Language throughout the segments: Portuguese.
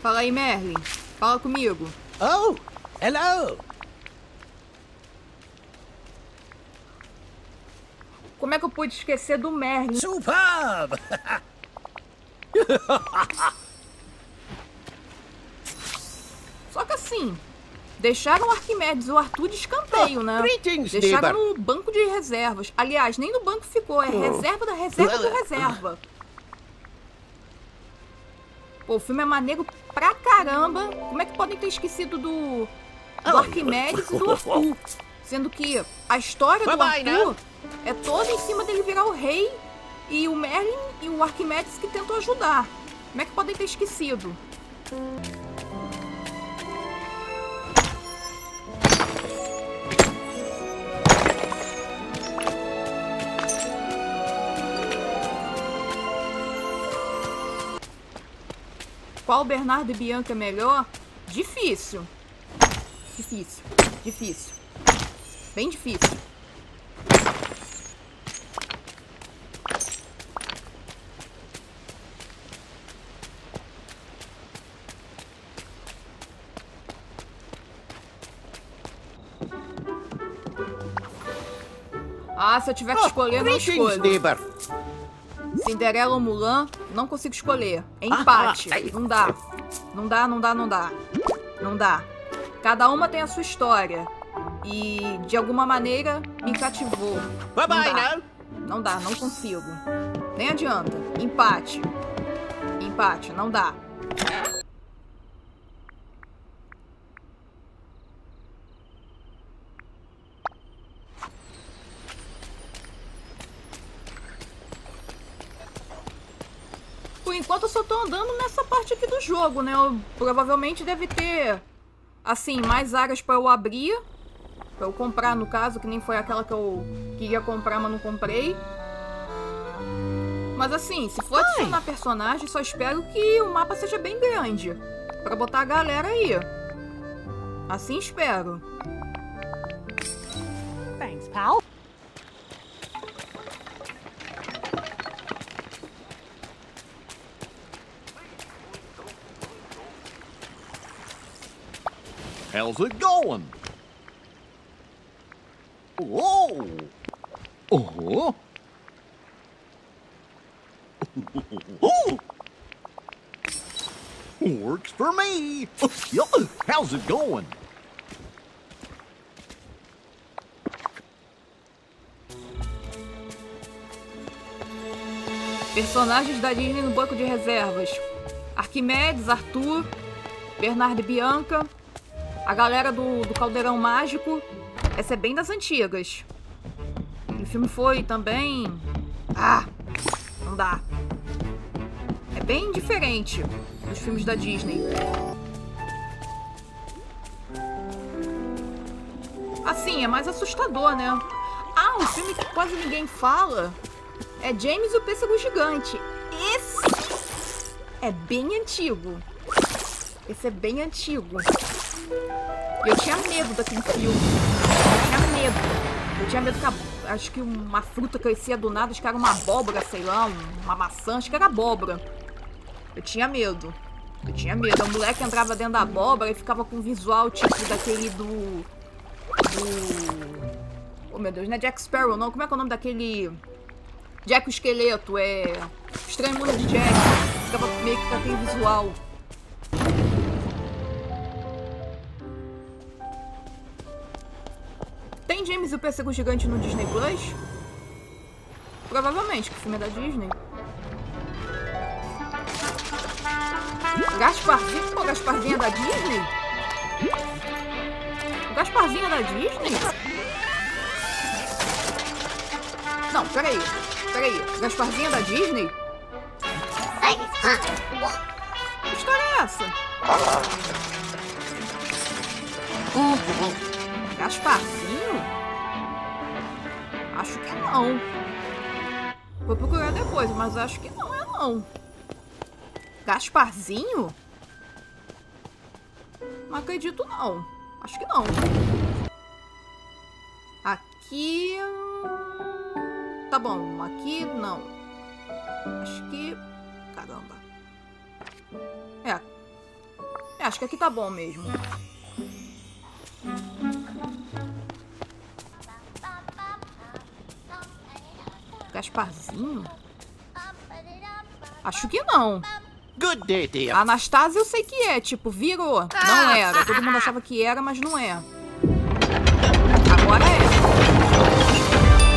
Fala aí, Merlin. Fala comigo. Oh, hello. Como é que eu pude esquecer do Merlin? Superb. Só que assim, deixaram o Arquimedes e o Arthur de escanteio, né? greetings, Deixaram neighbor. no banco de reservas. Aliás, nem no banco ficou, é reserva da reserva da reserva. Pô, o filme é maneiro pra caramba. Como é que podem ter esquecido do, do Arquimedes e do Arthur? Sendo que a história do Bye-bye, Arthur é toda em cima dele virar o rei e o Merlin e o Arquimedes que tentam ajudar. Como é que podem ter esquecido? Qual Bernardo e Bianca é melhor? Difícil. Difícil. Difícil. Bem difícil. Ah, se eu tiver que escolher, eu não escolho. Cinderela ou Mulan, não consigo escolher. É empate. Não dá. Não dá, não dá, não dá. Não dá. Cada uma tem a sua história. E de alguma maneira me cativou. Bye Não bye dá. now. Não dá, não consigo. Nem adianta. Empate. Empate, não dá. Por enquanto eu só tô andando nessa parte aqui do jogo, né? Eu, provavelmente deve ter, assim, mais áreas pra eu abrir. Pra eu comprar, no caso, que nem foi aquela que eu queria comprar, mas não comprei. Mas assim, se for adicionar personagem, só espero que o mapa seja bem grande. Pra botar a galera aí. Assim espero. Thanks, pal. How's it going? Whoa! Oh! Oh! Works for me. How's it going? Personagens da Disney no banco de reservas: Arquimedes, Arthur, Bernardo e Bianca, a galera do, do Caldeirão Mágico. Essa é bem das antigas. O filme foi também. Ah! Não dá. É bem diferente dos filmes da Disney. Assim, é mais assustador, né? Ah, um filme que quase ninguém fala é James e o Pêssego Gigante. Esse é bem antigo. Esse é bem antigo. E eu tinha medo daquele filme. Eu tinha medo. Eu tinha medo que a- acho que uma fruta crescia do nada, acho que era uma abóbora, sei lá, um- uma maçã, acho que era abóbora. Eu tinha medo. Eu tinha medo. A moleque entrava dentro da abóbora e ficava com um visual tipo daquele do. Do. Oh meu Deus, não é Jack Sparrow, não. Como é que é o nome daquele. Jack o Esqueleto? É. Estranho Mundo de Jack. Ficava meio que com aquele visual. Tem James e o Pêssego Gigante no Disney Plus? Provavelmente, que o filme é da Disney. Gasparzinho? Pô, Gasparzinho é da Disney? O Gasparzinho é da Disney? Não, peraí. Peraí. Gasparzinho é da Disney? Que história é essa? Gasparzinho? Acho que não. Vou procurar depois, mas acho que não é não. Gasparzinho? Não acredito não. Acho que não. Aqui. Tá bom, aqui não. Acho que. Caramba. É. é. Acho que aqui tá bom mesmo. Gasparzinho? Acho que não. Good day, dear. Anastasia eu sei que é, tipo, virou. Não era. Todo mundo achava que era, mas não é. Agora é.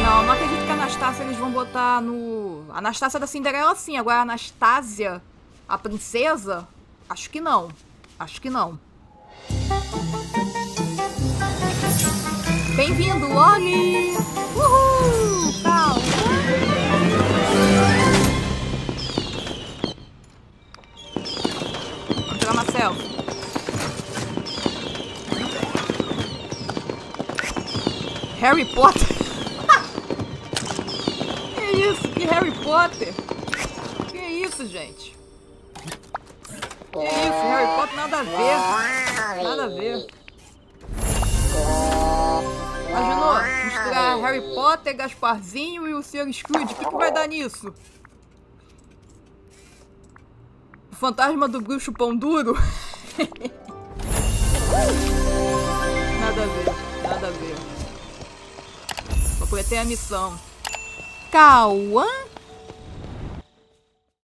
Não, não acredito que a Anastasia eles vão botar no. A Anastasia da Cinderela sim, agora a Anastasia, a princesa, acho que não. Acho que não. Bem-vindo, Oli! Uhul! Harry Potter? que isso? Que Harry Potter? Que isso, gente? Que isso? Harry Potter nada a ver. Nada a ver. Imaginou? Misturar Harry Potter, Gasparzinho e o Sr. Scrooge. O que, que vai dar nisso? O fantasma do bruxo pão duro? nada a ver, nada a ver. Poder ter a missão. Cauã